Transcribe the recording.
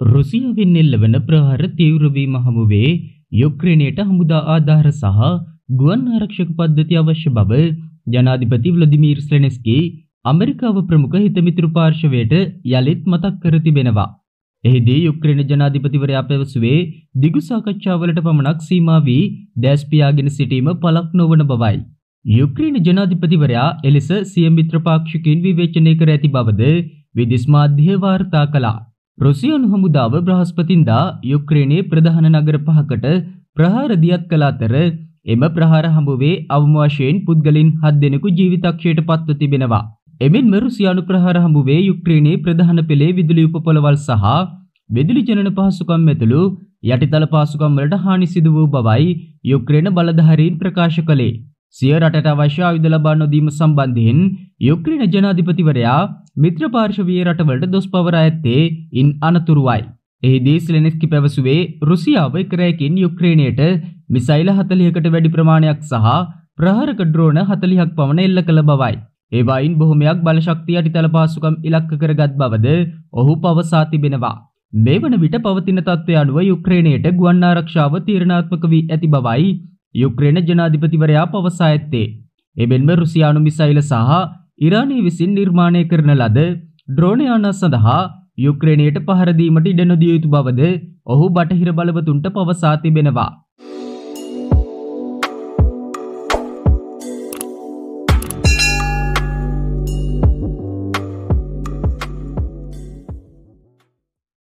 රුසියාවෙන් එල්ලවන ප්‍රහාර තීව්‍ර වීම හමුවේ යුක්‍රේනයට හමුදා ආධාර සහ ගුවන් ආරක්ෂක පද්ධති අවශ්‍ය බව ජනාධිපති ව්ලදිමීර් ස්ලෙනෙස්කී ඇමරිකාව ප්‍රමුඛ හිතමිතුරු පාර්ශවයට යළිත් මතක් කර තිබෙනවා. එහිදී යුක්‍රේන ජනාධිපතිවරයා පැවසුවේ දිගු සාකච්ඡාවලට පමණක් සීමා වී දැස් පියාගෙන සිටීම පළක් නොවන බවයි. යුක්‍රේන ජනාධිපතිවරයා එලෙස සිය මිත්‍ර පාක්ෂිකයින් විවේචනය කර ඇති බවද විදෙස් මාධ්‍ය වාර්තා කළා. රුසියානු හමුදාව බ්‍රහස්පතින්දා යුක්‍රේනයේ ප්‍රධාන නගර පහකට ප්‍රහාර දියත් කළ අතර එම ප්‍රහාර හමුවේ අවම වශයෙන් පුද්ගලින් හත් දෙනෙකු ජීවිතක්ෂයට පත්ව තිබෙනවා. එමෙන්ම රුසියානු ප්‍රහාර හමුවේ යුක්‍රේනයේ ප්‍රධාන පෙළේ විදුලි උපපොළවල් සහ විදුලි ජනන පහසුකම් ඇතුළු යටිතල පහසුකම් වලට හානි සිදු වූ බවයි යුක්‍රේන බලධාරීන් ප්‍රකාශ කළේ. සිය රටට අවශ්‍ය ආයුධ ලබා නොදීම සම්බන්ධයෙන් යුක්‍රේන ජනාධිපතිවරයා මිත්‍ර පාර්ශවීය රටවලට දොස් පවරා ඇත්තේ ඉන් අනතුරුවයි. එහිදී ස්ලෙනෙස්කි පැවසුවේ රුසියාව එකරයකින් යුක්‍රේනයට මිසයිල 40කට වැඩි ප්‍රමාණයක් සහ ප්‍රහාරක ඩ්‍රෝන 40ක් පමණ එල්ල කළ බවයි. ඒවායින් බොහොමයක් බලශක්තිය යටිතල පහසුකම් ඉලක්ක කරගත් බවද ඔහු පවසා තිබෙනවා. මේ වන විට පවතින තත්ත්වය අනුව යුක්‍රේනයට ගුවන් ආරක්ෂාව තීරණාත්මක වී ඇති බවයි යුක්‍රේන ජනාධිපතිවරයා පවසා ඇත්තේ. එබැවින්ම රුසියානු මිසයිල සහ ඉරානය විසින් නිර්මාණය කරන ලද ඩ්‍රෝන යාන සඳහා යුක්‍රේනයට පහර දීමට ඉඩ නොදිය යුතු බවද ඔහු බටහිර බලවතුන්ට පවසා තිබෙනවා.